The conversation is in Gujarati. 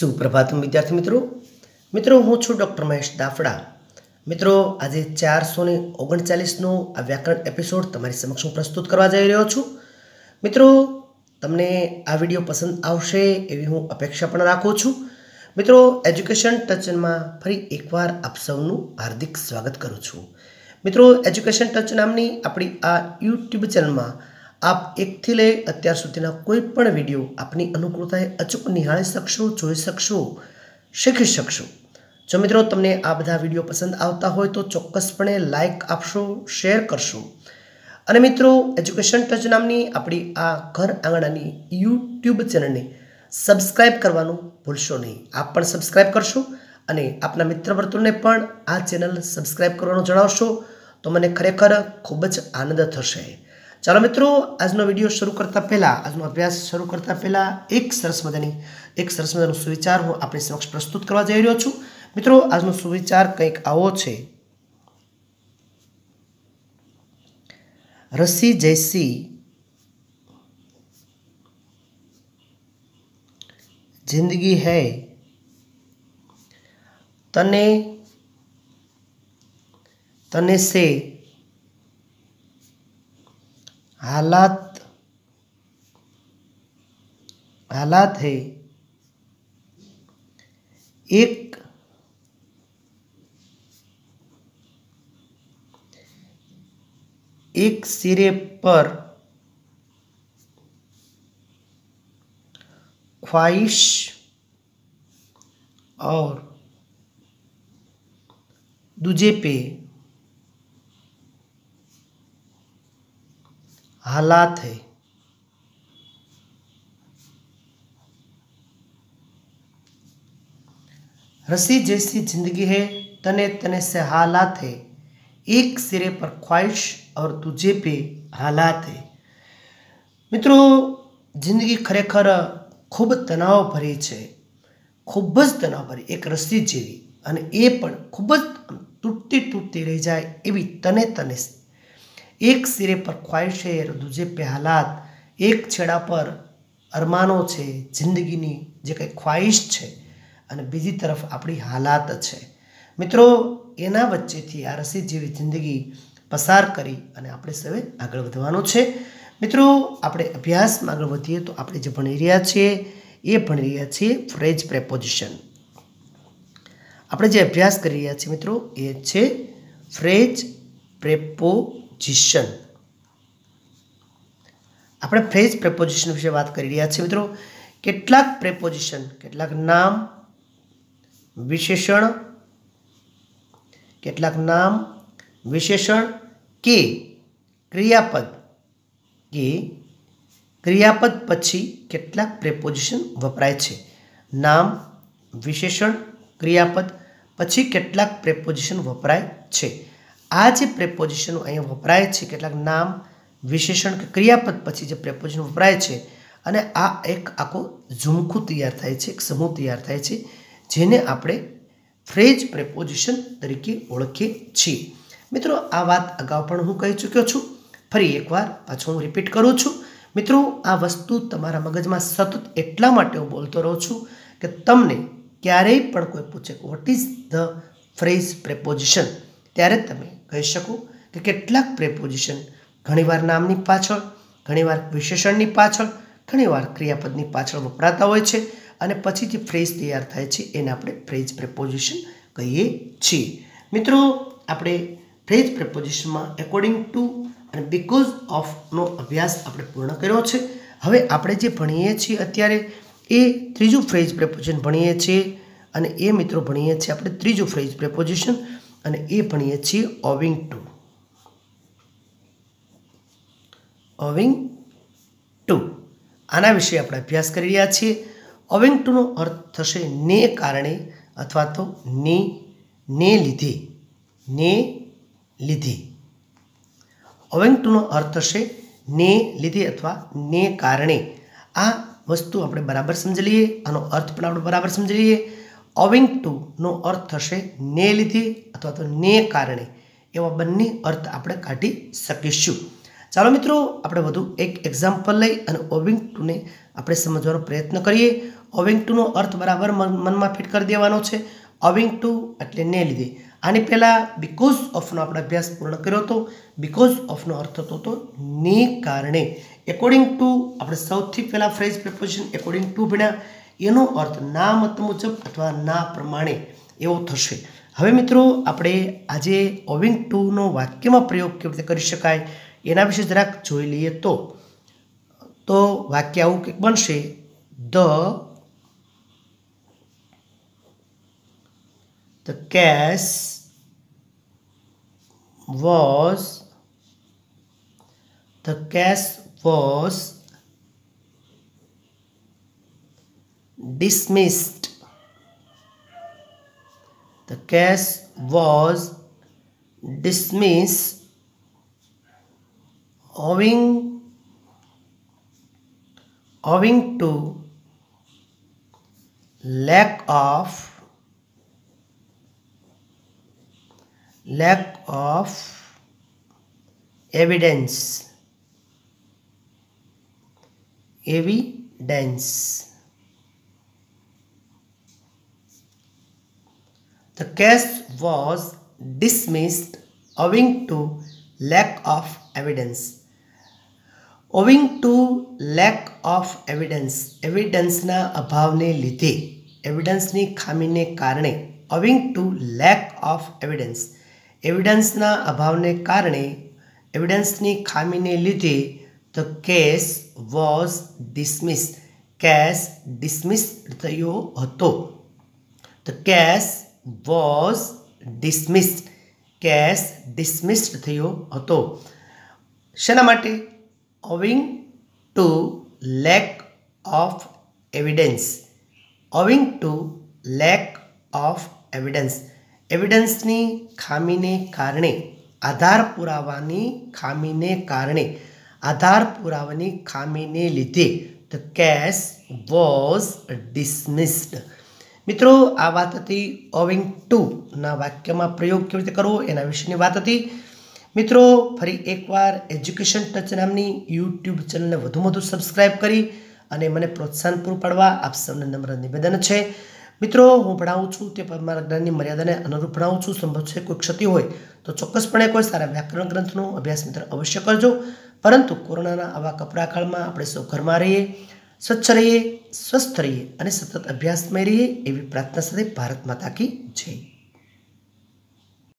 સુપ્રભાતમ વિદ્યાર્થી મિત્રો. મિત્રો, હું છું ડૉક્ટર મહેશ દાફડા. મિત્રો, આજે ચારસો ને ઓગણચાલીસનો આ વ્યાકરણ એપિસોડ તમારી સમક્ષ હું પ્રસ્તુત કરવા જઈ રહ્યો છું. મિત્રો, તમને આ વીડિયો પસંદ આવશે એવી હું અપેક્ષા પણ રાખું છું. મિત્રો, એજ્યુકેશન ટચનમાં ફરી એકવાર આપ સૌનું હાર્દિક સ્વાગત કરું છું. મિત્રો, એજ્યુકેશન ટચ નામની આપણી આ યુટ્યુબ ચેનલમાં આપ એકથી લઈ અત્યાર સુધીના કોઈ પણ વીડિયો આપની અનુકૂળતાએ અચૂક નિહાળી શકશો, જોઈ શકશો, શીખી શકશો. જો મિત્રો તમને આ બધા વીડિયો પસંદ આવતા હોય તો ચોક્કસપણે લાઇક આપશો, શેર કરશો. અને મિત્રો, એજ્યુકેશન ટચ નામની આપણી આ ઘર આંગણાની યુટ્યુબ ચેનલને સબસ્ક્રાઇબ કરવાનું ભૂલશો નહીં. આપ પણ સબસ્ક્રાઇબ કરશો અને આપના મિત્ર વર્તુળને પણ આ ચેનલ સબસ્ક્રાઇબ કરવાનું જણાવશો તો મને ખરેખર ખૂબ જ આનંદ થશે. ચાલો મિત્રો, આજનો વીડિયો શરૂ કરતાં પહેલાં, આજનો અભ્યાસ શરૂ કરતાં પહેલાં એક સરસ મજાની, એક સરસ મજાનો સુવિચાર હું આપણી સમક્ષ પ્રસ્તુત કરવા જઈ રહ્યો છું. મિત્રો, આજનો સુવિચાર કંઈક આવો છે. રસી જૈસી જિંદગી હૈ. તને તને સે. हालात हालात है। एक एक सिरे पर ख्वाहिश और दूजे पे हालात है रसी जैसी जिंदगी है तने तने से हालात है एक सिरे पर ख्वाहिश और दूजे पे हालात है મિત્રો જિંદગી ખરેખર ખૂબ તણાવ ભરી છે ખૂબ જ તણાવ ભરી એક રસી જેવી અને એ પણ ખૂબ જ તૂટતી તૂટતી રહી જાય એવી તને તને એક સિરે પર ખ્વાઇશેર દૂજે પે હાલાત એક છેડા પર અરમાનો છે, જિંદગીની જે કંઈ ખ્વાઇશ છે અને બીજી તરફ આપણી હાલાત છે. મિત્રો, એના વચ્ચેથી આ રસી જેવી જિંદગી પસાર કરી અને આપણે સૌએ આગળ વધવાનું છે. મિત્રો, આપણે અભ્યાસમાં આગળ વધીએ તો આપણે જે ભણી રહ્યા છીએ, એ ભણી રહ્યા છીએ ફ્રેજ પ્રેપોઝિશન. આપણે જે અભ્યાસ કરી રહ્યા છીએ મિત્રો, એ છે ફ્રેજ પ્રેપો પ્રેપોઝિશન આપણે ફ્રેઝ પ્રેપોઝિશન વિશે વાત કરી રહ્યા છીએ મિત્રો. કેટલાક પ્રેપોઝિશન કેટલાક નામ, વિશેષણ, કેટલાક નામ, વિશેષણ, કે, ક્રિયાપદ. કે, ક્રિયાપદ પછી કેટલાક પ્રેપોઝિશન વપરાય છે. નામ, વિશેષણ, ક્રિયાપદ પછી કેટલાક પ્રેપોઝિશન વપરાય છે. આ જે પ્રેપોઝિશનો અહીંયા વપરાય છે, કેટલાક નામ, વિશેષણ કે ક્રિયાપદ પછી જે પ્રેપોઝિશન વપરાય છે, અને આ એક આખો ઝુમખું તૈયાર થાય છે, એક સમૂહ તૈયાર થાય છે, જેને આપણે ફ્રેજ પ્રેપોઝિશન તરીકે ઓળખીએ છીએ. મિત્રો, આ વાત અગાઉ પણ હું કહી ચૂક્યો છું. ફરી એકવાર પાછું હું રિપીટ કરું છું. મિત્રો, આ વસ્તુ તમારા મગજમાં સતત એટલા માટે હું બોલતો રહું છું કે તમને ક્યારેય પણ કોઈ પૂછે what is the phrase preposition ત્યારે તમે કહી શકું કે કેટલાક પ્રેપોઝિશન ઘણીવાર નામની પાછળ, ઘણીવાર વિશેષણની પાછળ, ઘણીવાર ક્રિયાપદની પાછળ વપરાતા હોય છે અને પછી જે ફ્રેઝ તૈયાર થાય છે એને આપણે ફ્રેઝ પ્રેપોઝિશન કહીએ છીએ. મિત્રો, આપણે ફ્રેઝ પ્રેપોઝિશનમાં એકોર્ડિંગ ટુ અને બિકોઝ ઓફનો અભ્યાસ આપણે પૂર્ણ કર્યો છે. હવે આપણે જે ભણીએ છીએ અત્યારે એ ત્રીજું ફ્રેઝ પ્રેપોઝિશન ભણીએ છીએ અને એ મિત્રો ભણીએ છીએ આપણે ત્રીજું ફ્રેઝ પ્રેપોઝિશન અને એ ભણીએ છીએ ઓવિંગ ટુ. Owing two. આના વિશે આપણે અભ્યાસ કરી રહ્યા છીએ. ઓવિંગ ટુનો અર્થ થશે ને કારણે અથવા તો ને ને લીધે. ને લીધે. ઓવિંગ ટુનો અર્થ થશે ને લીધે અથવા ને કારણે. આ વસ્તુ આપણે બરાબર સમજી લઈએ. આનો અર્થ પણ આપણે બરાબર સમજી લઈએ. ઓવિંગ ટુનો અર્થ થશે ને લીધે અથવા તો ને કારણે. એવા બંને અર્થ આપણે કાઢી શકીશું. ચાલો મિત્રો, આપણે વધુ એક એક્ઝામ્પલ લઈ અને ઓવિંગ ટુને આપણે સમજવાનો પ્રયત્ન કરીએ. ઓવિંગ ટુનો અર્થ બરાબર મનમાં ફિટ કરી દેવાનો છે. ઓવિંગ ટુ એટલે ને લીધે. આની પહેલાં બિકોઝ ઓફનો આપણે અભ્યાસ પૂર્ણ કર્યો હતો. બિકોઝ ઓફનો અર્થ હતો ને કારણે. એકોર્ડિંગ ટુ આપણે સૌથી પહેલાં ફ્રેઝ પ્રિપોઝિશન એકોર્ડિંગ ટુ ભણ્યા. એનો અર્થ ના મત મુજબ અથવા ના પ્રમાણે એવો થશે. હવે મિત્રો, આપણે આજે ઓવિંગ ટુનો વાક્યમાં પ્રયોગ કેવી રીતે કરી શકાય એના વિશે જરાક જોઈ લઈએ તો. તો વાક્ય આવું કંઈક બનશે. The The case was the case was dismissed. The case was dismissed owing owing to lack of lack of evidence evidence the case was dismissed owing to lack of evidence. Owing to lack of evidence એવિડન્સના અભાવને લીધે એવિડન્સની ખામીને કારણે owing to lack of evidence એવિડન્સના અભાવને કારણે એવિડન્સની ખામીને લીધે the case was dismiss case dismiss થયો હતો the case was dismissed case dismissed થયો હતો. શેના માટે? Owing to lack of evidence owing to lack of evidence એવિડન્સની ખામીને કારણે, આધાર પુરાવાની ખામીને કારણે, આધાર પુરાવાની ખામીને લીધે ધ કેસ વોઝ ડિસમિસ્ડ મિત્રો, આ વાત હતી ઓવિંગ ટુના વાક્યમાં પ્રયોગ કેવી રીતે કરવો? એના વિશેની વાત હતી. મિત્રો, ફરી એકવાર એજ્યુકેશન ટચ નામની યુટ્યુબ ચેનલને વધુ વધુ સબસ્ક્રાઈબ કરી અને મને પ્રોત્સાહન પૂરું પાડવા આપ સૌને નમ્ર નિવેદન છે. મિત્રો, હું ભણાવું છું તે મારા જ્ઞાનની મર્યાદાને અનુરૂપ ભણાવું છું. સંભવ છે કોઈ ક્ષતિ હોય તો ચોક્કસપણે કોઈ સારા વ્યાકરણ ગ્રંથનો અભ્યાસ મિત્ર અવશ્ય કરજો. પરંતુ કોરોનાના આવા કપરા કાળમાં આપણે સૌ ઘરમાં રહીએ. સ્વચ્છ રહીએ, સ્વસ્થ રહીએ અને સતત અભ્યાસમય રહીએ એવી પ્રાર્થના સાથે ભારત માતા કી જય.